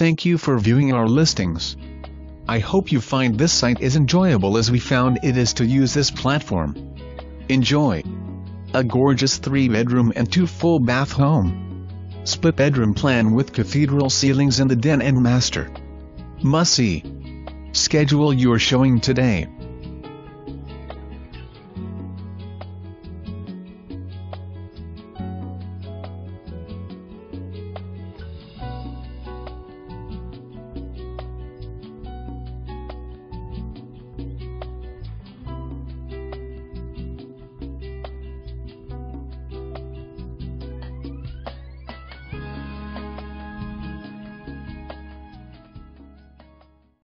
Thank you for viewing our listings. I hope you find this site as enjoyable as we found it is to use this platform. Enjoy! A gorgeous 3-bedroom and 2 full bath home. Split bedroom plan with cathedral ceilings in the den and master. Must see. Schedule your showing today.